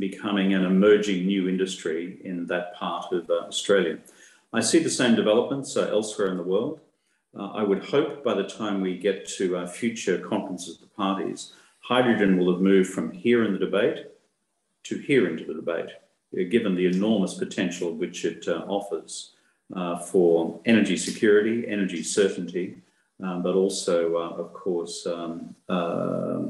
becoming an emerging new industry in that part of uh, Australia. I see the same developments uh, elsewhere in the world. I would hope by the time we get to future conferences of the parties, hydrogen will have moved from here in the debate to hear into the debate, uh, given the enormous potential which it uh, offers uh, for energy security, energy certainty, um, but also, uh, of course, um, uh,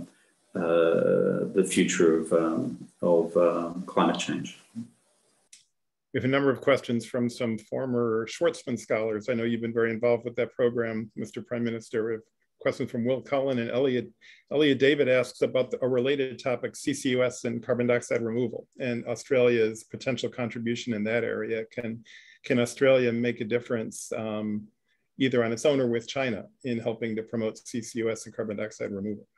uh, the future of, um, of climate change. We have a number of questions from some former Schwarzman scholars. I know you've been very involved with that program, Mr. Prime Minister. Have question from Will Cullen and Elliot. Elliot David asks about the, a related topic, CCUS and carbon dioxide removal and Australia's potential contribution in that area. Can, can Australia make a difference um, either on its own or with China in helping to promote CCUS and carbon dioxide removal?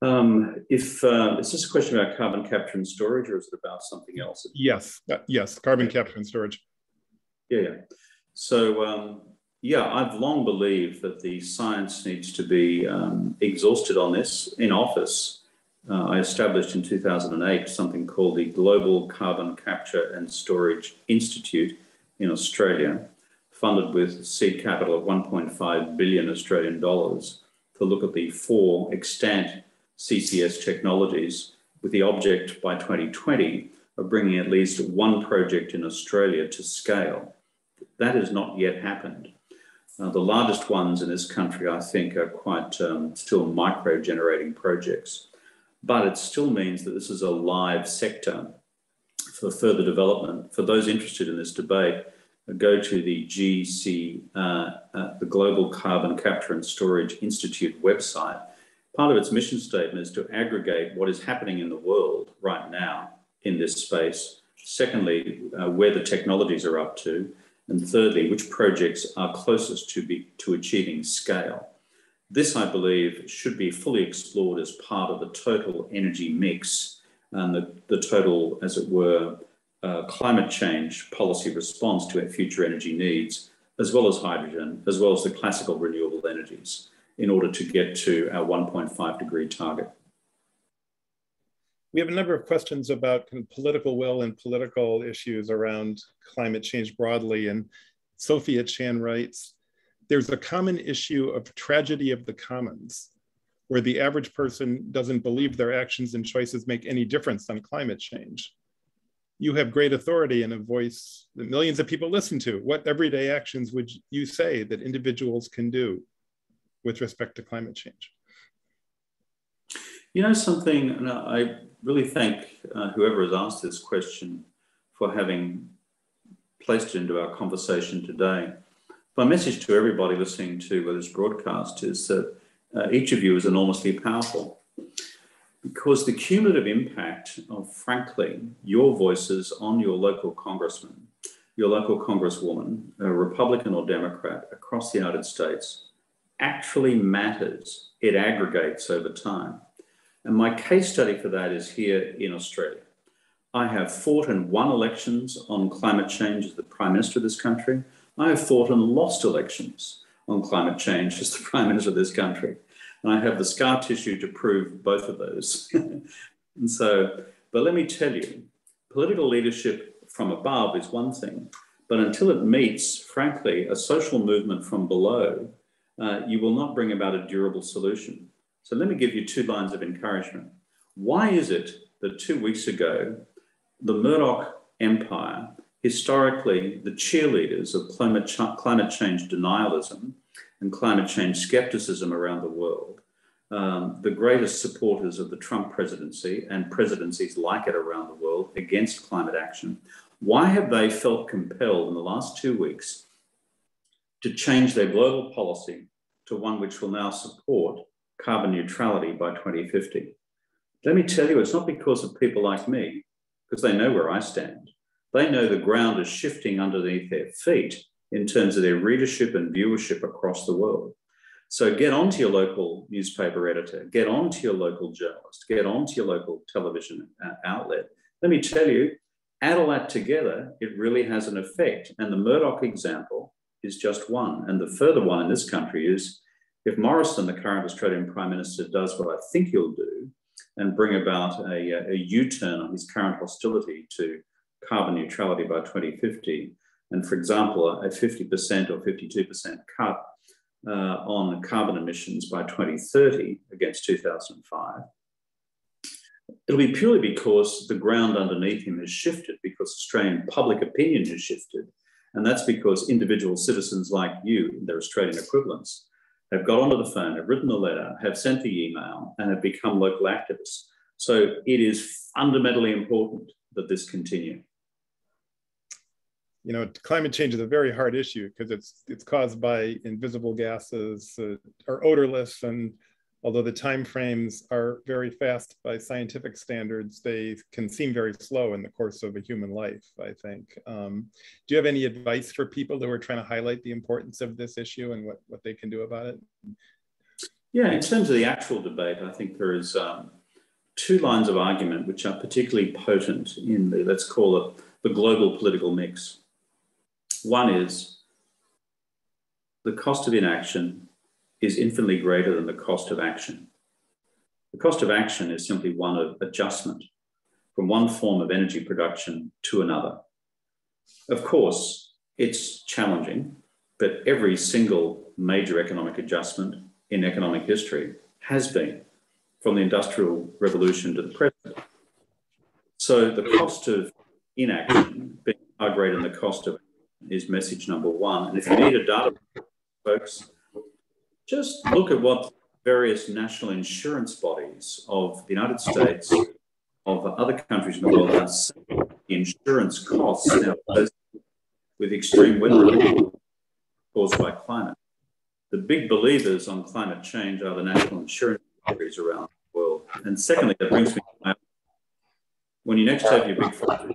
Um, if uh, is this a question about carbon capture and storage, or is it about something else? Yes, uh, yes, carbon capture and storage. Yeah, yeah. So um, yeah, I've long believed that the science needs to be um, exhausted on this. In office, uh, I established in 2008 something called the Global Carbon Capture and Storage Institute in Australia, funded with seed capital of 1.5 billion Australian dollars to look at the four extant CCS technologies with the object by 2020 of bringing at least one project in Australia to scale. That has not yet happened. Uh, the largest ones in this country, I think, are quite um, still micro generating projects. But it still means that this is a live sector for further development. For those interested in this debate, go to the GC, uh, uh, the Global Carbon Capture and Storage Institute website part of its mission statement is to aggregate what is happening in the world right now in this space. Secondly, uh, where the technologies are up to. And thirdly, which projects are closest to, be, to achieving scale. This, I believe, should be fully explored as part of the total energy mix and the, the total, as it were, uh, climate change policy response to our future energy needs, as well as hydrogen, as well as the classical renewable energies in order to get to our 1.5 degree target. We have a number of questions about kind of political will and political issues around climate change broadly. And Sophia Chan writes, there's a common issue of tragedy of the commons, where the average person doesn't believe their actions and choices make any difference on climate change. You have great authority and a voice that millions of people listen to. What everyday actions would you say that individuals can do with respect to climate change? You know something, I really thank uh, whoever has asked this question for having placed it into our conversation today. My message to everybody listening to this broadcast is that uh, each of you is enormously powerful because the cumulative impact of, frankly, your voices on your local congressman, your local congresswoman, a Republican or Democrat across the United States, actually matters. It aggregates over time. And my case study for that is here in Australia. I have fought and won elections on climate change as the Prime Minister of this country. I have fought and lost elections on climate change as the Prime Minister of this country. And I have the scar tissue to prove both of those. and so, but let me tell you, political leadership from above is one thing, but until it meets, frankly, a social movement from below, uh, you will not bring about a durable solution. So let me give you two lines of encouragement. Why is it that two weeks ago, the Murdoch empire, historically the cheerleaders of climate, ch climate change denialism and climate change skepticism around the world, um, the greatest supporters of the Trump presidency and presidencies like it around the world against climate action, why have they felt compelled in the last two weeks to change their global policy to one which will now support carbon neutrality by 2050. Let me tell you, it's not because of people like me, because they know where I stand. They know the ground is shifting underneath their feet in terms of their readership and viewership across the world. So get onto your local newspaper editor, get onto your local journalist, get onto your local television uh, outlet. Let me tell you, add all that together, it really has an effect. And the Murdoch example is just one. And the further one in this country is if Morrison, the current Australian Prime Minister, does what I think he'll do and bring about a, a U turn on his current hostility to carbon neutrality by 2050, and for example, a 50% or 52% cut uh, on carbon emissions by 2030 against 2005, it'll be purely because the ground underneath him has shifted, because Australian public opinion has shifted, and that's because individual citizens like you, their Australian equivalents, have got onto the phone, have written the letter, have sent the email, and have become local activists. So it is fundamentally important that this continue. You know, climate change is a very hard issue because it's it's caused by invisible gases, uh, are odorless, and although the time frames are very fast by scientific standards, they can seem very slow in the course of a human life, I think. Um, do you have any advice for people who are trying to highlight the importance of this issue and what, what they can do about it? Yeah, in terms of the actual debate, I think there is um, two lines of argument which are particularly potent in the, let's call it, the global political mix. One is the cost of inaction is infinitely greater than the cost of action. The cost of action is simply one of adjustment from one form of energy production to another. Of course, it's challenging, but every single major economic adjustment in economic history has been from the Industrial Revolution to the present. So the cost of inaction being far greater than the cost of is message number one. And if you need a data, folks, just look at what various national insurance bodies of the United States, of other countries in the world are saying insurance costs now with extreme weather caused by climate. The big believers on climate change are the national insurance bodies around the world. And secondly, that brings me to when you next have your big fire in the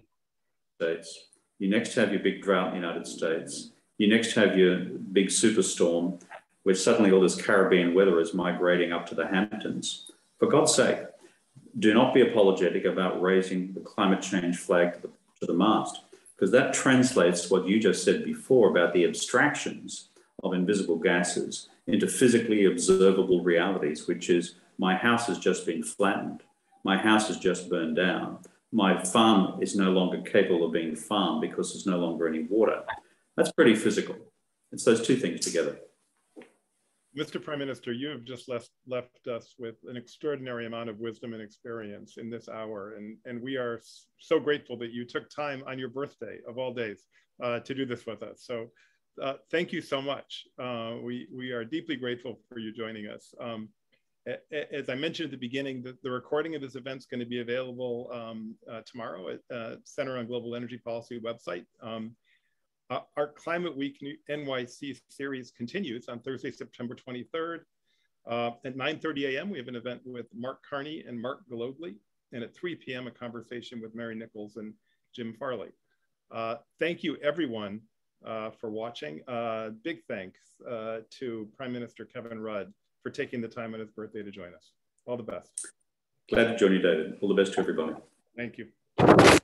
United states, you next have your big drought in the United States, you next have your big superstorm where suddenly all this Caribbean weather is migrating up to the Hamptons. For God's sake, do not be apologetic about raising the climate change flag to the, to the mast, because that translates what you just said before about the abstractions of invisible gases into physically observable realities, which is my house has just been flattened, my house has just burned down, my farm is no longer capable of being farmed because there's no longer any water. That's pretty physical. It's those two things together. Mr. Prime Minister, you have just left, left us with an extraordinary amount of wisdom and experience in this hour. And, and we are so grateful that you took time on your birthday of all days uh, to do this with us. So uh, thank you so much. Uh, we, we are deeply grateful for you joining us. Um, as I mentioned at the beginning, the, the recording of this event is going to be available um, uh, tomorrow at uh, Center on Global Energy Policy website. Um, uh, our Climate Week NYC series continues on Thursday, September 23rd. Uh, at 9.30 a.m., we have an event with Mark Carney and Mark Gallogly. And at 3 p.m., a conversation with Mary Nichols and Jim Farley. Uh, thank you, everyone, uh, for watching. Uh, big thanks uh, to Prime Minister Kevin Rudd for taking the time on his birthday to join us. All the best. Glad to join you, David. All the best to everybody. Thank you.